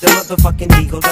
the motherfucking eagle.